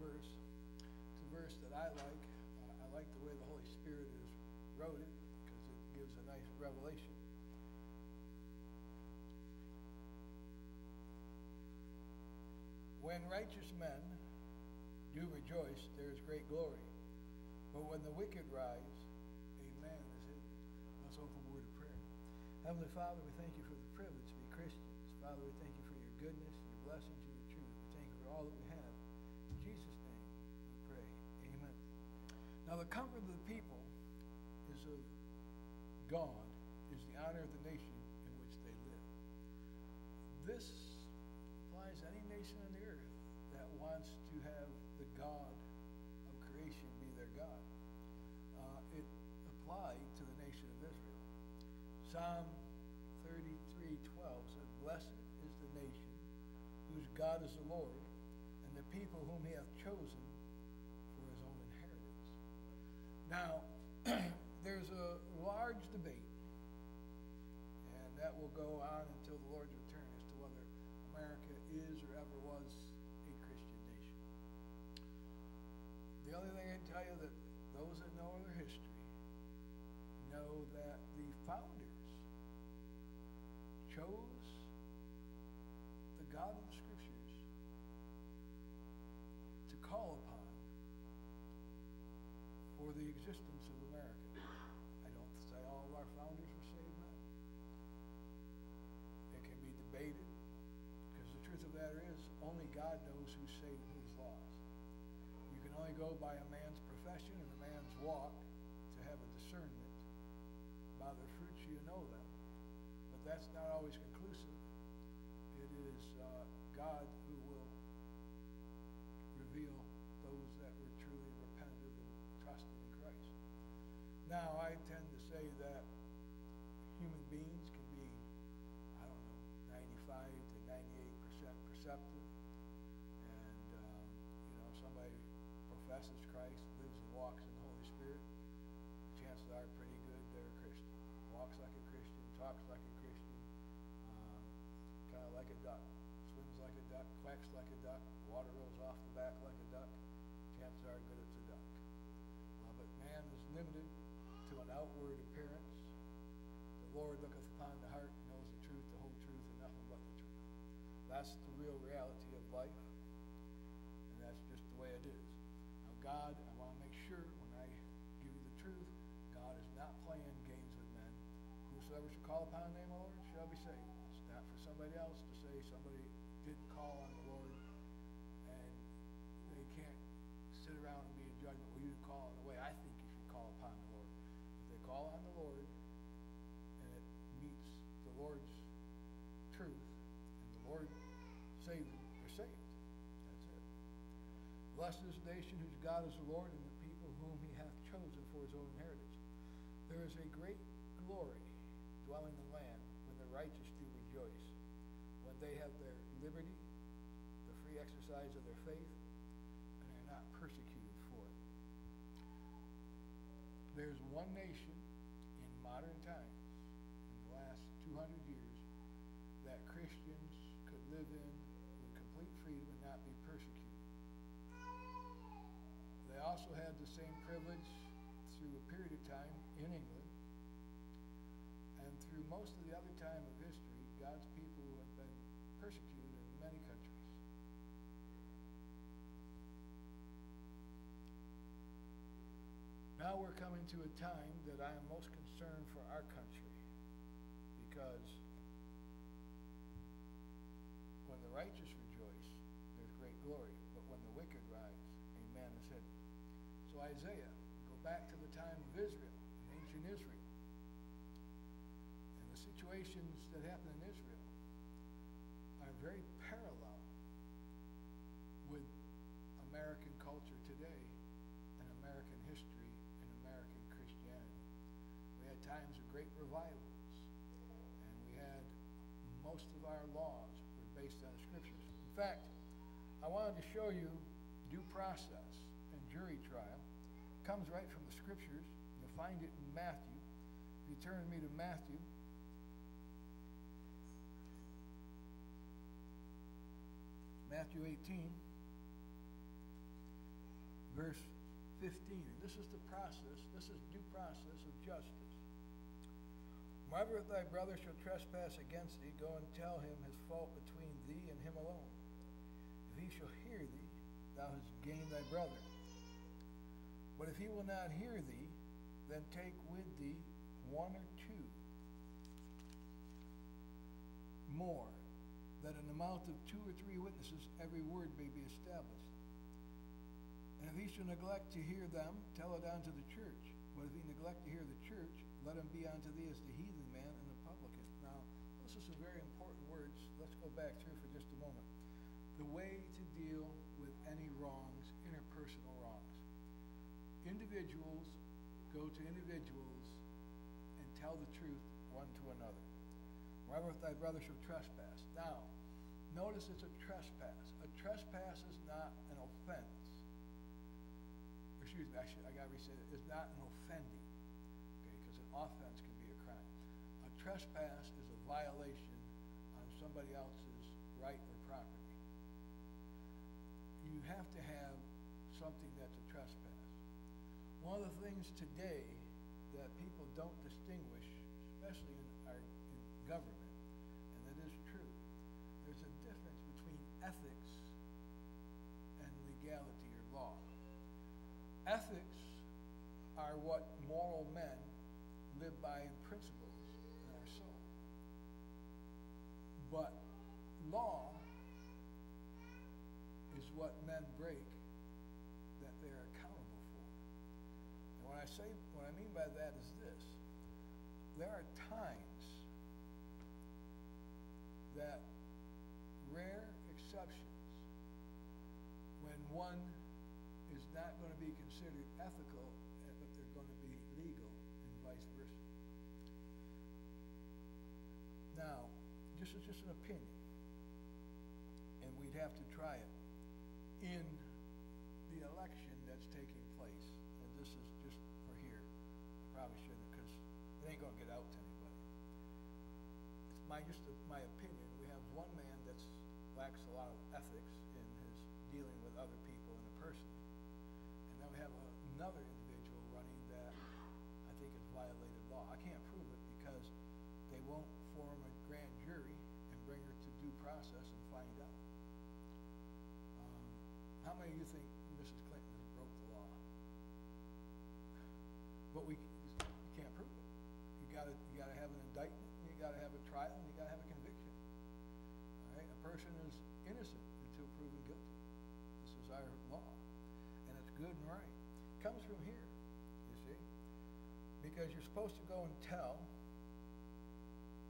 verse. It's a verse that I like. Uh, I like the way the Holy Spirit has wrote it because it gives a nice revelation. When righteous men do rejoice, there is great glory. But when the wicked rise, a man is hidden. Let's open a word of prayer. Heavenly Father, we thank you for the privilege to be Christians. Father, we thank you for your goodness, your blessings, and your truth. We thank you for all that we have. Now the comfort of the people is of God, is the honor of the nation in which they live. This applies to any nation on the earth that wants to have the God of creation be their God. Uh, it applied to the nation of Israel. Psalm 33 12 said, Blessed is the nation whose God is the Lord, and the people whom he hath chosen Now, there's a large debate, and that will go on until the Lord's return as to whether America is or ever was only God knows who's saved and who's lost. You can only go by a man's profession and a man's walk to have a discernment. By their fruits you know them. But that's not always conclusive. It is uh, God who will reveal those that were truly repentant and trusted in Christ. Now, I tend to say that human beings can be, I don't know, 95 to 98% perceptive. Professes Christ, lives and walks in the Holy Spirit, chances are pretty good they're a Christian. Walks like a Christian, talks like a Christian, uh, kind of like a duck, swims like a duck, quacks like a duck, water rolls off the back like a duck. Chances are good it's a duck. Uh, but man is limited to an outward appearance. The Lord looketh upon the heart, knows the truth, the whole truth, and nothing but the truth. That's the real reality of life, and that's just the way it is. God, I want to make sure when I give you the truth, God is not playing games with men. Whosoever shall call upon the name of the Lord shall be saved. It's not for somebody else to say somebody didn't call on the Lord, and they can't sit around and be in judgment. Well, you call on the way I think you should call upon the Lord. If they call on the Blessed is the nation whose God is the Lord, and the people whom he hath chosen for his own inheritance. There is a great glory dwelling in the land when the righteous do rejoice, when they have their liberty, the free exercise of their faith, and are not persecuted for it. There's one nation in modern times, in the last 200 years, that Christians could live in with complete freedom and not be the same privilege through a period of time in England and through most of the other time of history, God's people have been persecuted in many countries. Now we're coming to a time that I am most concerned for our country because when the righteous rejoice, there's great glory, but when the wicked rise, a man is hidden. So Isaiah, go back to the time of Israel, ancient Israel, and the situations that happen in Israel are very parallel with American culture today and American history and American Christianity. We had times of great revivals, and we had most of our laws were based on scriptures. In fact, I wanted to show you due process jury trial. It comes right from the scriptures. You'll find it in Matthew. If you turn me to Matthew, Matthew 18. Verse fifteen, and this is the process, this is due process of justice. Whenever thy brother shall trespass against thee, go and tell him his fault between thee and him alone. If he shall hear thee, thou hast gained thy brother. But if he will not hear thee, then take with thee one or two more, that an amount of two or three witnesses every word may be established. And if he shall neglect to hear them, tell it unto the church. But if he neglect to hear the church, let him be unto thee as the heathen man and the publican. Now, those are some very important words. Let's go back through for just a moment. The way to deal Individuals go to individuals and tell the truth one to another. Wherever thy brother shall trespass. Now, notice it's a trespass. A trespass is not an offense. Excuse me, I should, I gotta restate it. It's not an offending, okay, because an offense can be a crime. A trespass is a violation on somebody else's right or property. You have to have something that's a trespass. One of the things today that people don't distinguish, especially in our in government, and that is true, there's a difference between ethics and legality or law. Ethics are what moral men live by in principles and are so. But law is what men break that they're accountable for. And when I say, what I mean by that is this. There are times that rare exceptions when one is not going to be considered ethical, but they're going to be legal and vice versa. Now, this is just an opinion, and we'd have to try it in the election that's taking place, this is just for here. I probably shouldn't, because it ain't gonna get out to anybody. It's my, just a- my opinion, we have one man that's lacks a lot of ethics in his dealing with other people and a person. And then we have a- another individual running that I think has violated law. I can't prove it because they won't form a grand jury and bring her to due process and find out. Um, How many of you think Mrs. Clinton has broke the law? But we, can't prove it. You gotta, you gotta have an indictment, you gotta have a trial, and you gotta have a conviction. All right, a person is innocent until proven guilty. This is our law, and it's good and right. It Comes from here, you see? Because you're supposed to go and tell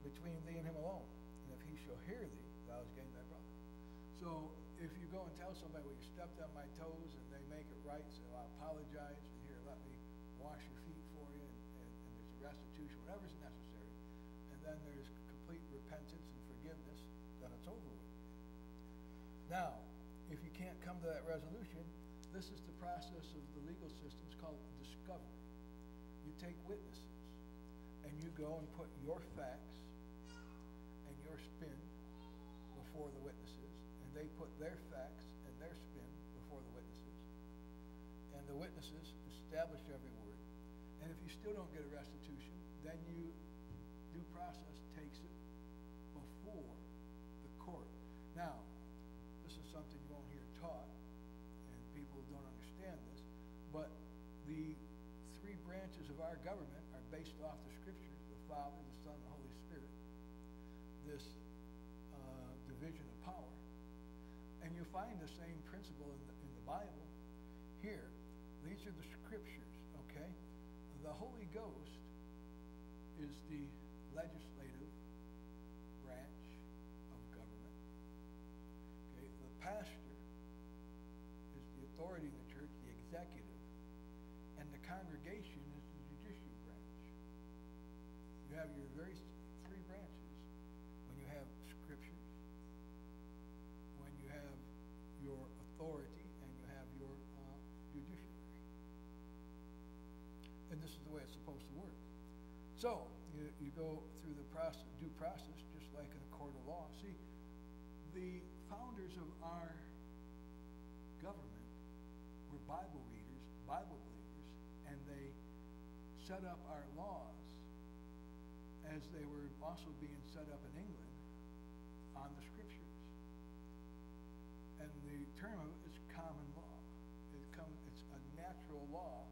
between thee and him alone. And if he shall hear thee, thou hast gained thy brother. So if you go and tell somebody, well, you stepped on my toes, and they make it right, so I apologize, and here, let me wash your feet for you, and, and, and there's a restitution, whatever's necessary, and then there's complete repentance and forgiveness, then it's over with. Now, if you can't come to that resolution, this is the process of the legal system, it's called discovery. You take witnesses, and you go and put your facts and your spin before the witnesses, and they put their facts and their spin before the witnesses. And the witnesses establish every word. And if you still don't get a restitution, then you, due process takes it before the court. Now, this is something you won't hear taught, and people don't understand this, but the three branches of our government are based off the scriptures, the Father, the Son, and the Holy Spirit. This uh, division of power. And you find the same principle in the, in the Bible. Here, these are the scriptures? The Holy Ghost is the legislative branch of government. Okay, the pastor is the authority in the church, the executive, and the congregation is the judicial branch. You have your very three branches. When you have scriptures, So, you, you go through the process, due process, just like in a court of law. See, the founders of our government were Bible readers. Bible believers, and they set up our laws as they were also being set up in England on the scriptures. And the term is common law. It come, it's a natural law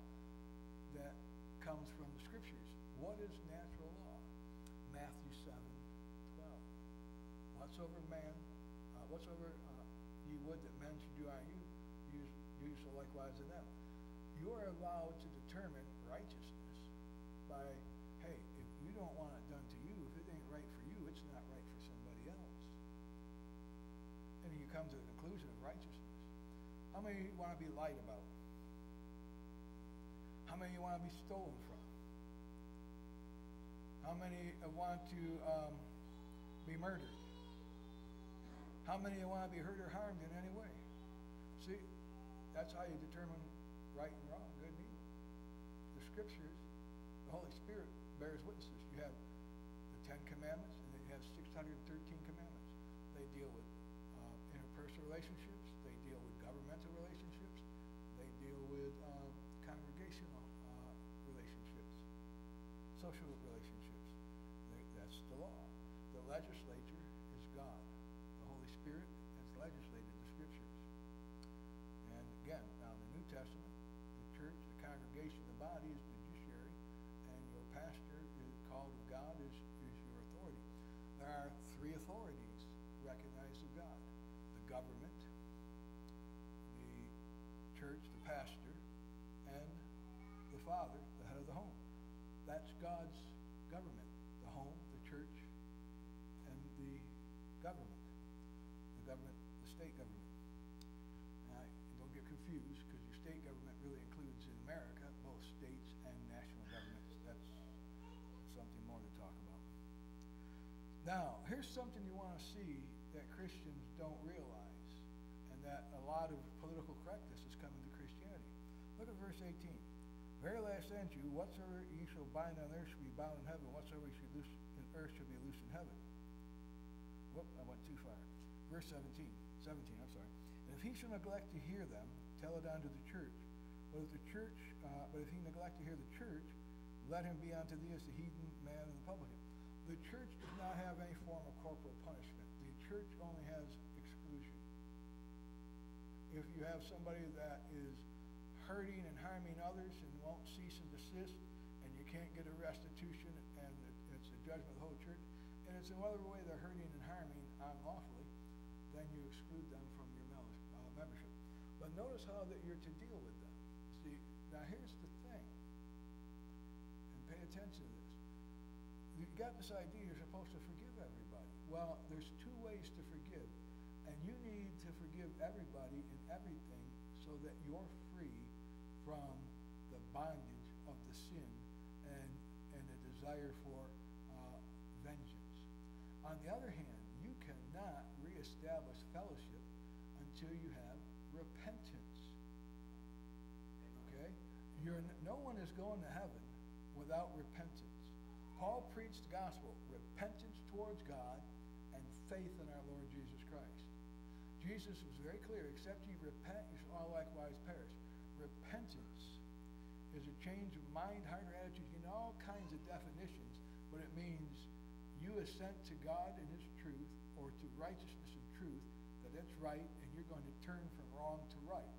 that comes from the scriptures. What is natural law? Matthew seven twelve. Whatsoever man, uh, whatsoever uh, ye would that men should do unto you, you do so likewise to them. You are allowed to determine righteousness by, hey, if you don't want it done to you, if it ain't right for you, it's not right for somebody else. And you come to the conclusion of righteousness. How many you want to be lied about? How many you want to be stolen from? How many want to um, be murdered? How many want to be hurt or harmed in any way? See, that's how you determine right and wrong, good and evil. The scriptures, the Holy Spirit bears witnesses. You have the Ten Commandments, and then you have 613 commandments. They deal with uh, interpersonal relationships. They deal with governmental relationships. They deal with um, congregational uh, relationships, social relationships. They, that's the law. The legislature is God. The Holy Spirit has legislated the scriptures. And again, now in the New Testament, the church, the congregation, the body is the judiciary, and your pastor called of God is, is your authority. There are three authorities recognized of God. The government, the church, the pastor, and the father, the head of the home. That's God's government, the home, the church, and the government. The government, state government. Now, don't get confused, because your state government really includes in America both states and national governments. That's something more to talk about. Now, here's something you want to see that Christians don't realize, and that a lot of political correctness is coming to Christianity. Look at verse 18. Verily I say unto you, whatsoever ye shall bind on earth shall be bound in heaven, whatsoever ye shall loose in earth shall be loosed in heaven. Whoop, I went too far. Verse 17, 17, I'm sorry. And if he shall neglect to hear them, tell it unto the church. But if the church, uh, but if he neglect to hear the church, let him be unto thee as the heathen man and the publican. The church does not have any form of corporal punishment. The church only has exclusion. If you have somebody that is hurting and harming others and won't cease and desist, and you can't get a restitution, and it's a judgment of the whole church, and it's whatever way they're hurting and harming unlawfully, then you exclude them from your uh, membership. But notice how that you're to deal with them. See, now here's the thing, and pay attention to this. You've got this idea you're supposed to forgive everybody. Well, there's two ways to forgive, and you need to forgive everybody and everything so that you're free from the bondage of the sin and, and the desire for. On the other hand, you cannot reestablish fellowship until you have repentance. Okay? You're, no one is going to heaven without repentance. Paul preached the gospel, repentance towards God and faith in our Lord Jesus Christ. Jesus was very clear, except ye repent, you shall all likewise perish. Repentance is a change of mind, heart, or attitude. You know, all kinds of definitions, but it means you assent to God and his truth, or to righteousness and truth, that it's right, and you're going to turn from wrong to right.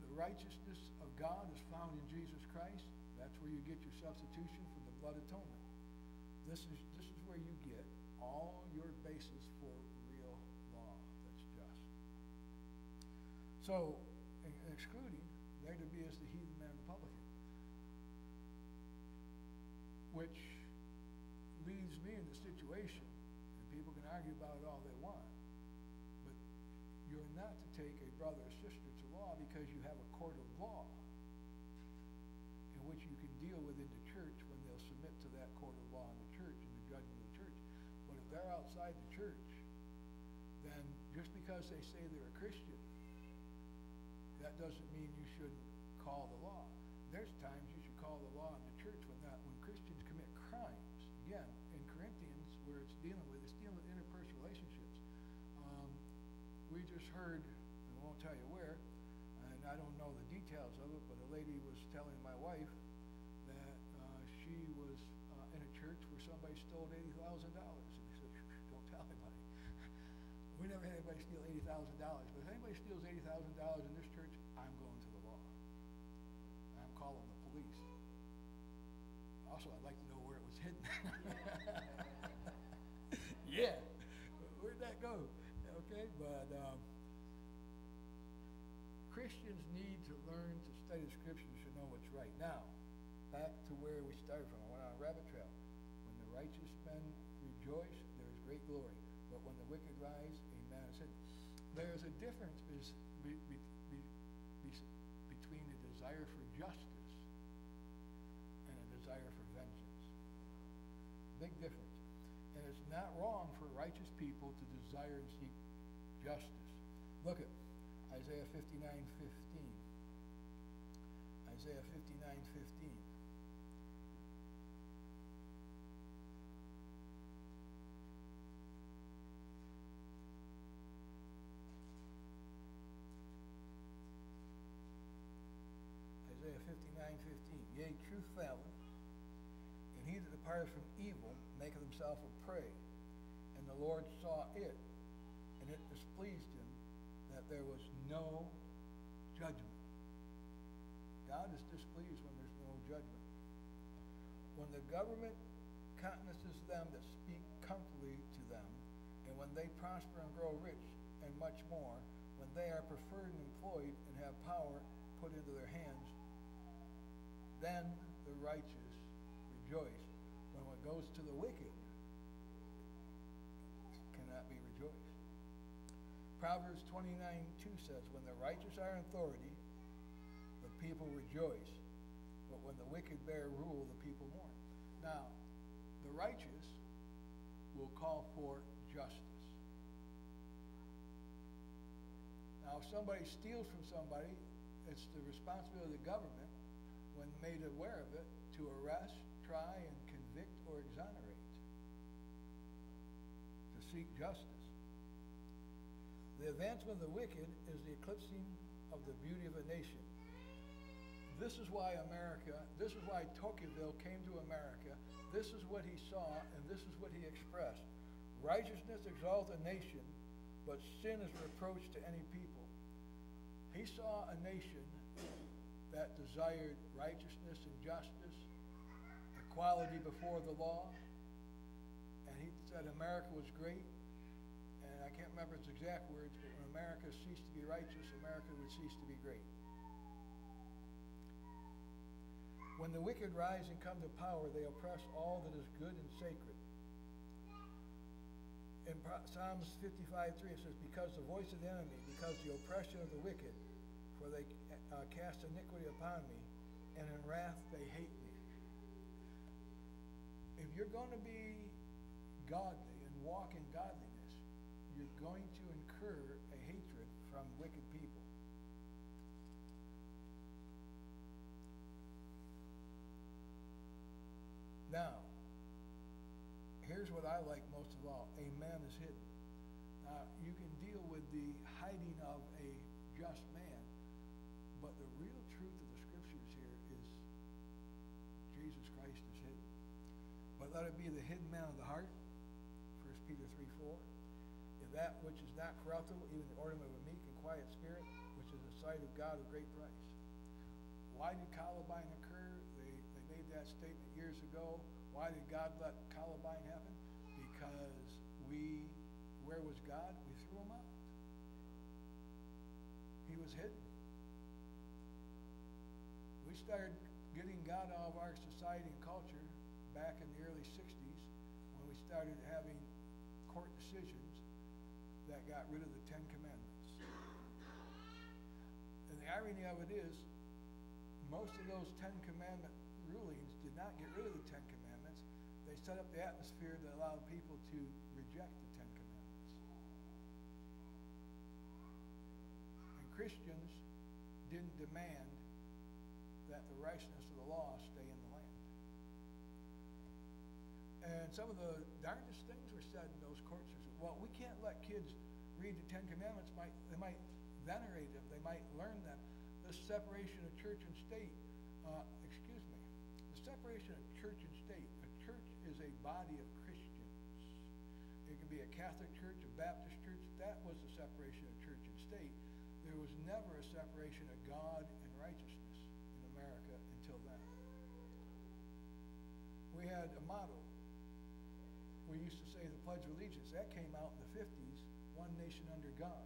The righteousness of God is found in Jesus Christ. That's where you get your substitution for the blood atonement. This is, this is where you get all your basis for real law that's just. So, in, in excluding, they're to be as the heathen man the publican. Which argue about it all they want, but you're not to take a brother or sister to law because you have a court of law in which you can deal with in the church when they'll submit to that court of law in the church and the judgment of the church. But if they're outside the church, then just because they say they're a Christian, that doesn't mean you shouldn't call the law. There's times you should call the law in the church when that when Christians commit crimes. Again, in Corinthians, where it's dealing with, relationships. Um, we just heard, and I won't tell you where, and I don't know the details of it, but a lady was telling my wife that uh, she was uh, in a church where somebody stole eighty thousand dollars. And he said, "Shh, shh, don't tell anybody. we never had anybody steal eighty thousand dollars, but if anybody steals eighty thousand dollars in this church, I'm going to the law. I'm calling the police. Also, I'd like righteous men rejoice, there is great glory. But when the wicked rise, amen. I said, there's a difference be, be, be, between a desire for justice and a desire for vengeance. Big difference. And it's not wrong for righteous people to desire and seek justice. Look at Isaiah 59, 15. Isaiah 59, 15. Departeth from evil maketh himself a prey. And the Lord saw it, and it displeased him that there was no judgment. God is displeased when there's no judgment. When the government countenances them that speak comfortably to them, and when they prosper and grow rich and much more, when they are preferred and employed and have power put into their hands, then the righteous rejoice. When it goes to the wicked, cannot be rejoiced. Proverbs 29 2 says, When the righteous are in authority, the people rejoice. But when the wicked bear rule, the people mourn. Now, the righteous will call for justice. Now, if somebody steals from somebody, it's the responsibility of the government, when made aware of it, to arrest, try, and exonerate, to seek justice. The advancement of the wicked is the eclipsing of the beauty of a nation. This is why America, this is why Tocqueville came to America. This is what he saw, and this is what he expressed. Righteousness exalts a nation, but sin is reproach to any people. He saw a nation that desired righteousness and justice, equality before the law, and he said America was great, and I can't remember its exact words, but when America ceased to be righteous, America would cease to be great. When the wicked rise and come to power, they oppress all that is good and sacred. In Psalms 55, 3, it says, Because the voice of the enemy, because the oppression of the wicked, for they uh, cast iniquity upon me, and in wrath they hate me. If you're going to be godly and walk in godliness, you're going to incur a hatred from wicked people. Now, here's what I like most of all a man is hidden. Now, you can deal with the hiding of a just man, but the real truth of the scriptures here is Jesus Christ is hidden. Let it be the hidden man of the heart, 1 Peter 3 4. If that which is not corruptible, even the ornament of a meek and quiet spirit, which is the sight of God of great price. Why did Columbine occur? They, they made that statement years ago. Why did God let Columbine happen? Because we, where was God? We threw him out. He was hidden. We started getting God out of our society and culture back in the early 60s when we started having court decisions that got rid of the Ten Commandments. And the irony of it is, most of those Ten Commandment rulings did not get rid of the Ten Commandments. They set up the atmosphere that allowed people to reject the Ten Commandments. And Christians didn't demand that the righteousness of the law stay in the. And some of the darndest things were said in those court systems. Well, we can't let kids read the Ten Commandments, might, they might venerate them, they might learn them. The separation of church and state, uh, excuse me, the separation of church and state. A church is a body of Christians. It can be a Catholic church, a Baptist church. That was the separation of church and state. There was never a separation of God and righteousness in America until then. We had a motto. We used to say the Pledge of Allegiance. That came out in the 50s, one nation under God.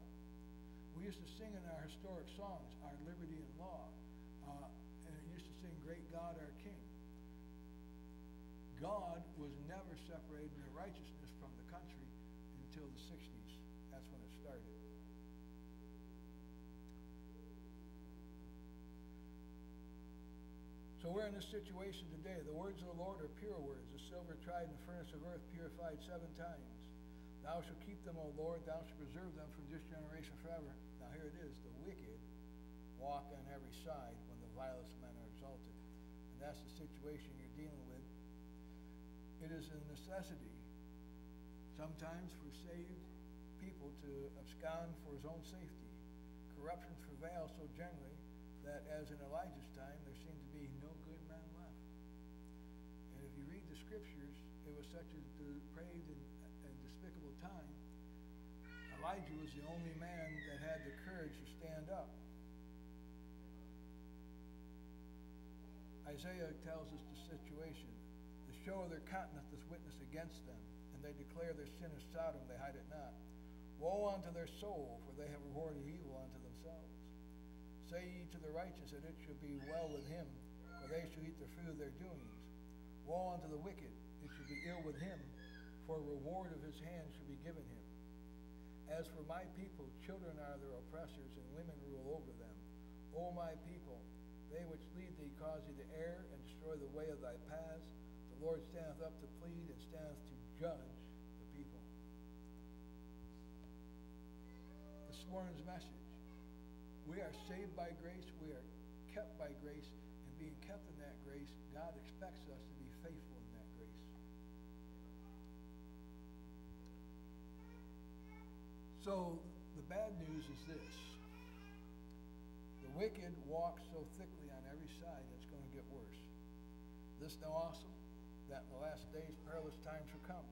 We used to sing in our historic songs, Our Liberty and Law, uh, and it used to sing, Great God, our King. God was never separated in righteousness from the country until the 60s. That's when it started. So we're in this situation today. The words of the Lord are pure words, the silver tried in the furnace of earth, purified seven times. Thou shalt keep them, O Lord, thou shalt preserve them from this generation forever. Now here it is, the wicked walk on every side when the vilest men are exalted. And that's the situation you're dealing with. It is a necessity sometimes for saved people to abscond for his own safety. Corruption prevails so generally that as in Elijah's time, there seemed to be no good man left. And if you read the scriptures, it was such a depraved and, and despicable time. Elijah was the only man that had the courage to stand up. Isaiah tells us the situation. The show of their countenance is witness against them, and they declare their sin is Sodom, they hide it not. Woe unto their soul, for they have rewarded evil unto themselves. Say ye to the righteous that it shall be well with him, for they shall eat the fruit of their doings. Woe unto the wicked, it shall be ill with him, for a reward of his hand shall be given him. As for my people, children are their oppressors, and women rule over them. O my people, they which lead thee cause thee to err, and destroy the way of thy paths. The Lord standeth up to plead, and standeth to judge the people. This morning's message. We are saved by grace. We are kept by grace. And being kept in that grace, God expects us to be faithful in that grace. So the bad news is this. The wicked walk so thickly on every side, it's going to get worse. This know also, that in the last days perilous times will come.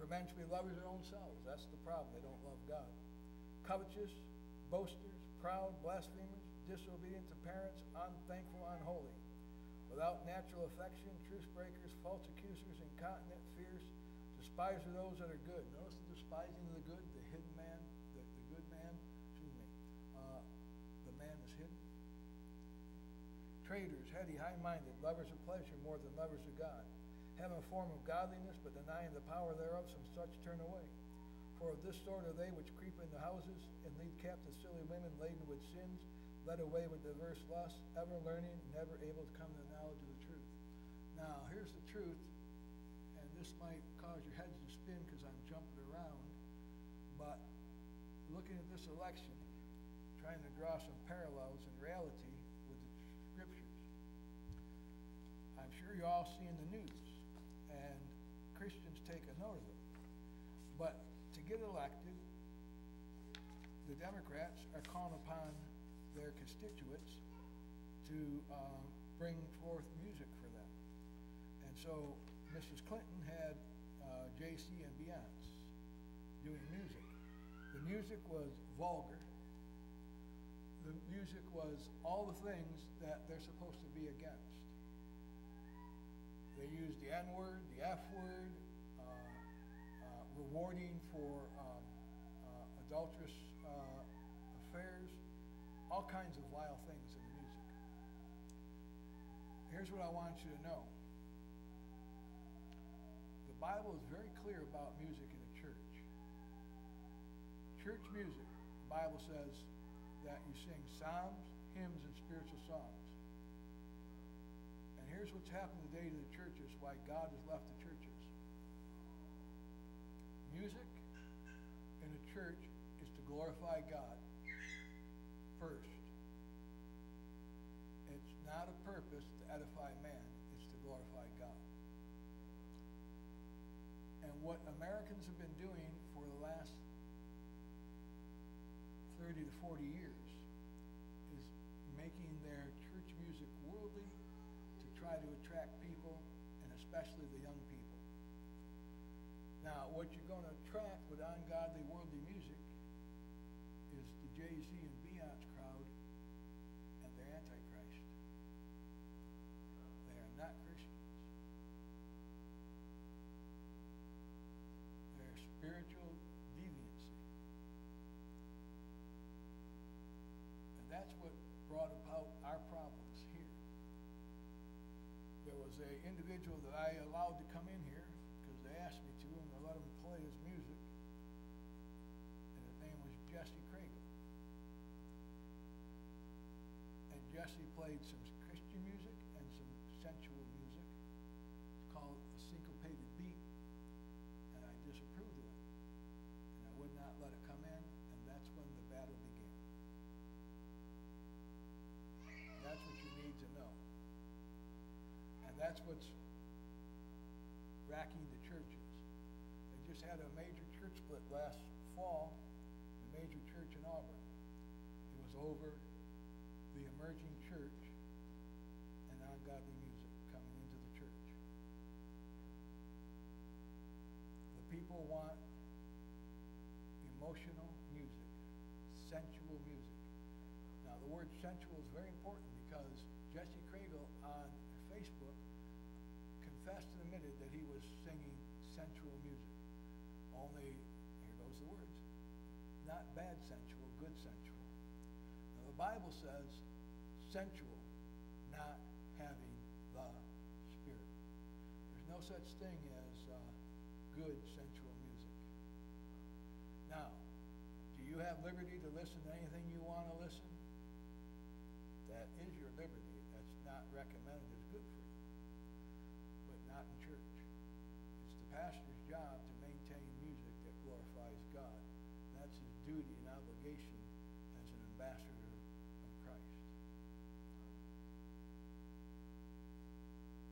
For men to be lovers of their own selves. That's the problem. They don't love God. Covetous, boasters, proud, blasphemers, disobedient to parents, unthankful, unholy, without natural affection, truce breakers, false accusers, incontinent, fierce, despisers of those that are good. Notice the despising of the good, the hidden man, the, the good man, excuse me, uh, the man is hidden. Traitors, heady, high-minded, lovers of pleasure more than lovers of God, having a form of godliness, but denying the power thereof, some such turn away. For of this sort are they which creep into houses and lead captive silly women laden with sins, led away with diverse lusts, ever learning, never able to come to the knowledge of the truth. Now, here's the truth, this might cause your heads to spin because I'm jumping around, but looking at this election, trying to draw some parallels in reality with the scriptures. I'm sure you all see in the news, and Christians take a note of it. But to get elected, the Democrats are calling upon their constituents to uh, bring forth music for them. And so Mrs. Clinton had uh, Jay-Z and Beyonce doing music. The music was vulgar. The music was all the things that they're supposed to be against. They used the N word, the F word, uh, uh, rewarding for um, uh, adulterous uh, affairs, all kinds of vile things in the music. Here's what I want you to know. The Bible is very clear about music in a church. Church music, the Bible says that you sing psalms, hymns, and spiritual songs. And here's what's happened today to the churches, why God has left the churches. Music in a church is to glorify God first. It's not a purpose to edify man, what Americans have been doing for the last thirty to forty years is making their church music worldly to try to attract people, and especially the young people. Now, what you're gonna attract with ungodly worldly music is the Jay-Z and Beyonce crowd and their Antichrist. They are not Christians. That's what brought about our problems here. There was a individual that I allowed to come in here, because they asked me to, and I let him play his music. And his name was Jesse Craig. And Jesse played some Christian music that's what's racking the churches. They just had a major church split last fall, a major church in Auburn. It was over the emerging church and ungodly music coming into the church. The people want emotional music, sensual music. Now, the word sensual is very important because Jesse confessed and admitted that he was singing sensual music. Only, here goes the words, not bad sensual, good sensual. Now, the Bible says sensual, not having the Spirit. There's no such thing as uh, good sensual music. Now, do you have liberty to listen to anything you want to listen? That is your liberty. That's not recommended as good for you, not in church. It's the pastor's job to maintain music that glorifies God. That's his duty and obligation as an ambassador of Christ.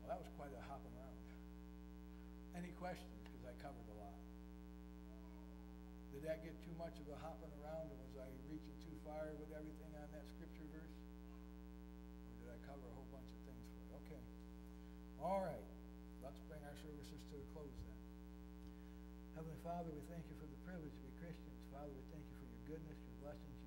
Well, that was quite a hopping around. Any questions? Because I covered a lot. Did that get too much of a hopping around, and was I reaching too far with everything on that scripture verse? Or did I cover a whole bunch of things for you? Okay. All right. Let's bring our services to a close then. Heavenly Father, we thank you for the privilege to be Christians. Father, we thank you for your goodness, your blessings,